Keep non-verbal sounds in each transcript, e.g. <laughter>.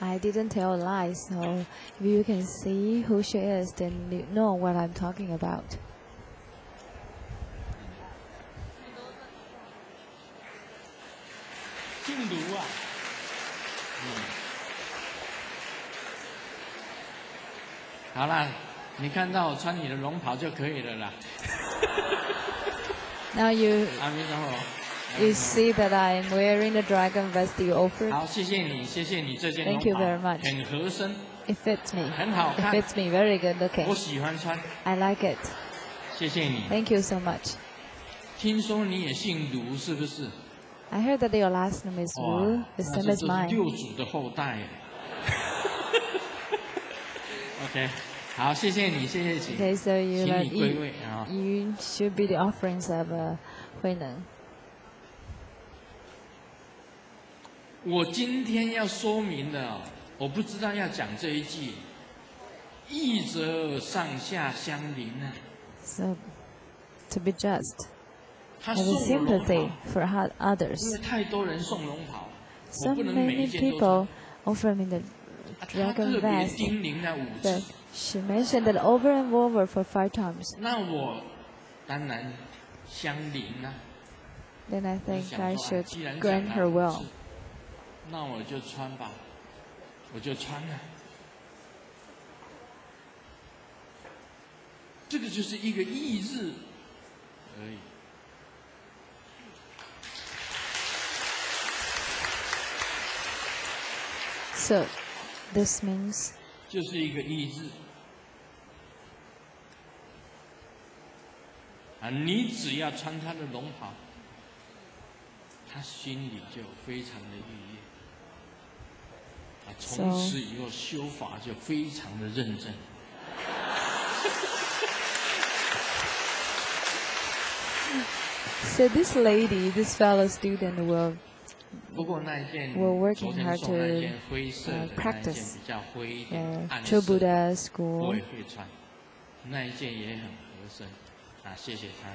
I didn't tell lies, so if you can see who she is, then you know what I'm talking about. 姓卢啊，嗯，好啦，你看到我穿你的龙袍就可以了啦。 Now you <laughs> 阿弥陀佛。 you see that I'm wearing the dragon vest you offered. 好，谢谢你，谢谢你这件龙 Thank you 袍 very much. 很合身， It fits me. 很好 It 看， fits me very good looking. 我喜欢穿， I like it. 谢谢你。 Thank you so much. 听说你也姓卢，是不是？ I heard that your last name is 哇 Wu, 那 the 这 same 就 as 是 mine. 六祖的后代。OK，好，谢谢你，谢谢请， <laughs> Okay, so you 请 like 你归 you, 位啊。 you should be the offerings of uh, Hui 我今天要说明的哦，我不知道要讲这一句，义者上下相邻啊。So, to be just, 他 sympathy，for how 因 others. 因为太多人送龙袍，我 So 不能每一 many 件都 people 穿。offer me the 啊他 dragon 特别 vest. 叮咛了五 That，she mentioned that over and over for five times. 那我当然相邻啊。Then I think I should grant her will. 次那我就穿吧，我就穿了。这个就是一个意日而已。So, this means 就是一个意志。啊，你只要穿他的龙袍，他心里就非常的愉悦。啊，从此以后修法就非常的认真。so. This lady, this fellow student will 不过那一件 We're working hard 送那一 to, 件灰色 uh, 的那一件 practice, 比较灰一点 uh, 暗 True 色 Buddha 我 school. 也会穿，那一件也很合身。啊，谢谢他。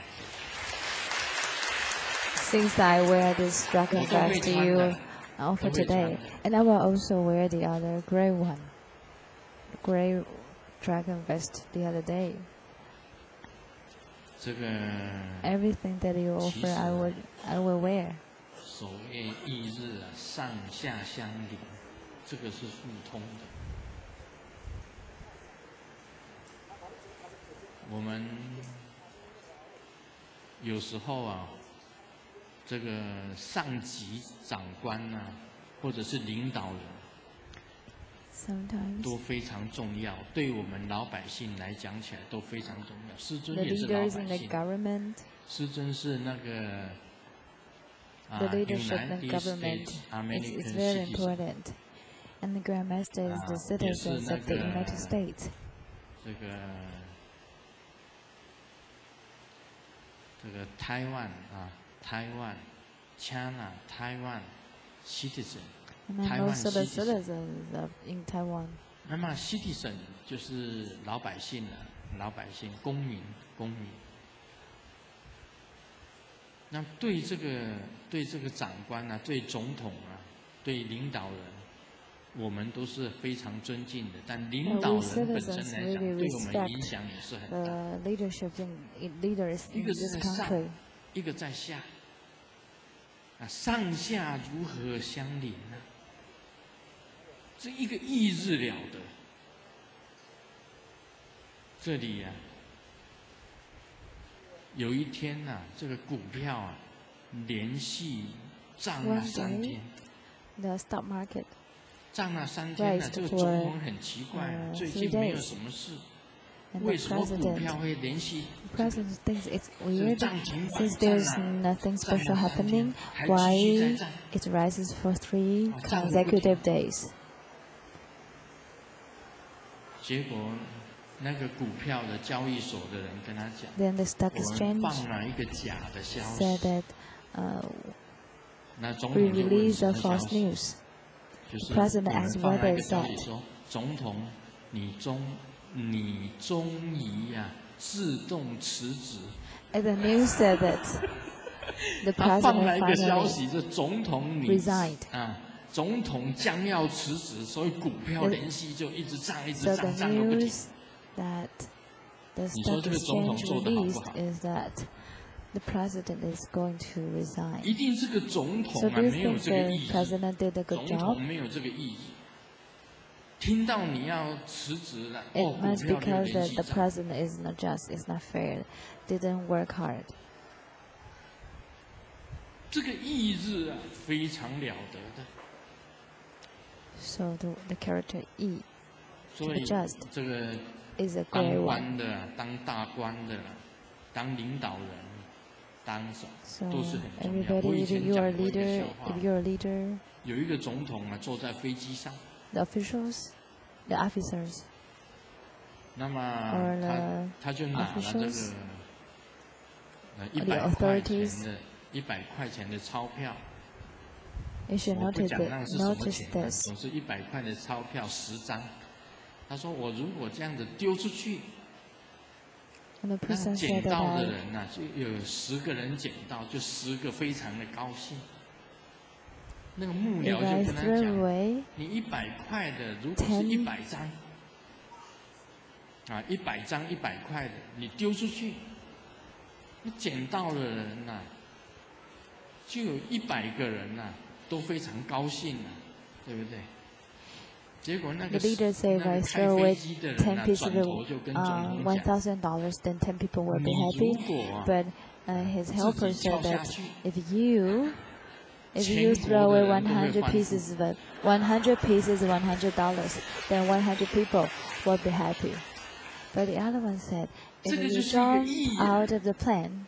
Since I wear this dragon 我都会 vest to 穿 you 的， offer 都会穿 today, 的。 and I will also wear the other gray one, gray dragon vest the other day. 这个 Everything that you 其 offer, I 实 would, I will wear. 所谓意日啊，上下相邻，这个是互通的。我们有时候啊， 这个上级长官呐、或者是领导人，Sometimes 都非常重要，对我们老百姓来讲起来都非常重要。师尊 the 也是老 leaders 百 in the 姓，government, 师尊是那个啊 the leadership in United the government States is, American is very citizen，important. And the Grand Master is the Ah, citizens of the United States. 这个这个台湾啊，台湾，China Taiwan also the citizen. citizens in Taiwan. 那么 citizen 就是老百姓了，老百姓公民公民。那对这个对这个长官啊，对总统啊，对领导人，我们都是非常尊敬的。但领 Uh, 导人本身来讲，对我们影响也是很大。the leadership in, leaders 一 in 个是 this 在上 country.，一个在下。啊，上下如何相连呢？这一个意日了得。这里呀、有一天呐、这个股票啊，连续涨了三天，The stock market 涨了三天呢、Raised 这个总统很奇怪啊，uh, 最近没有什么事 the president. The president thinks it's weird since there's nothing special happening, why it rises for three oh, consecutive days. Then the stock exchange said that uh, we released the false news. The president asked whether is that. 你终于呀、自动辞职。and the news said that the 他放了 president 一个消 finally 息，这总统你 resigned 啊，总统将要辞职，所以股票呃连续就一直涨，一直 So 涨，the 涨个不停。news that the 你说 stock 这个总统 exchange 做得好不 released？is that the president is going to resign. 一定这个总统 So 啊没有这个意志，president did a 总统没有这个意志。听到你要辞职了， It 哦，股 must 票就 because 连 the, 续 the 涨。 president is not just, is not fair, didn't work hard. 这个意志啊，非常了得的。 So the, the character E 所以 Adjust 这个 is a 当 gray one. 官的啊、当大官的啊、当领导人、当什 So 都是很重要。我 everybody, 以 if 前 you 讲 are a 过一个 leader, 笑话 if，you're a leader, 有一个总统啊坐在飞机上， officials，the officers。那么他他就拿了这个一百块钱的一百块钱的钞票。你需要注意，注意的是总是一百块的钞票十张。他说：“我如果这样子丢出去，那捡到的人呢，就有十个人捡到，就十个非常的高兴。”那个幕僚就跟他讲你一百块的，如果是一百张，啊，一百张一百块的，你丢出去，你捡到的人呐、就有一百个人呐、都非常高兴啊，对不对？结果那 The 个 leader said, if I throw 飞 away ten、pieces 转 of 头就跟总 uh, 统 one，thousand dollars, then ten people will be happy. But uh, his helper 跳 said 下 that 去，if you If you throw away 100 pieces, of 100 pieces, 100 dollars, then 100 people will be happy. But the other one said, if you jump out of the plane,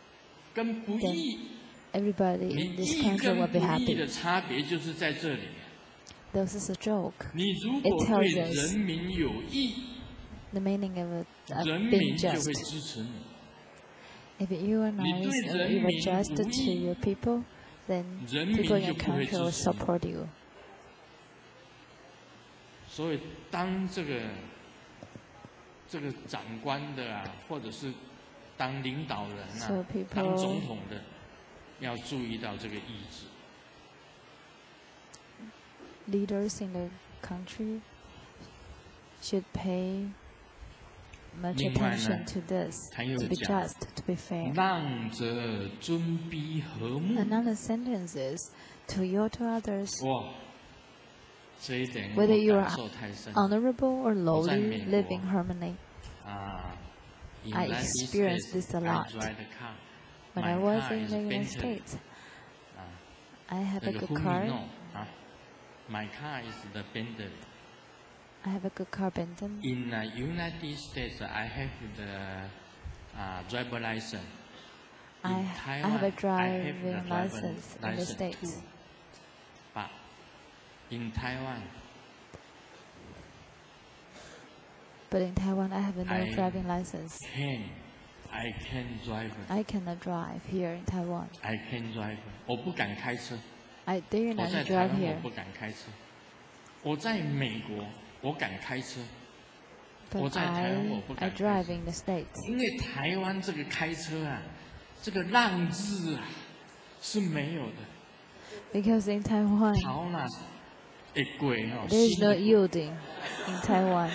then everybody in this country will be happy. This is a joke. It tells us the meaning of, it, of being just. If you are nice and you are just to your people, then 人民 people in 就会 country will 支持你。support you. 所以，当这个这个长官的啊，或者是当领导人 So 啊，当总统的，要注意到这个意志。leaders in the country should pay much attention to this, to be just, to be fair. Another sentence is to you to others. Whether you are honorable or lowly, live in harmony. I experienced this a lot. When I was in the United States, I have a good car. My car is the Bentley. I have a good car, Benton. In uh, United States, I have the uh, driver license. In I, I Taiwan, have a I have the driving driver license in the license States. too. But in Taiwan, But in Taiwan, I have no I- driving license. can I can drive. I cannot drive here in Taiwan. I can drive. 我不敢开车。 I dare 我 not 在台 drive 湾 here. 我不敢开车。我在美国 我敢开车，我在台湾我不敢.因为台湾这个开车啊，这个让字啊是没有的。Because in Taiwan, 逃哪会贵哦，there is no 心 yielding in Taiwan.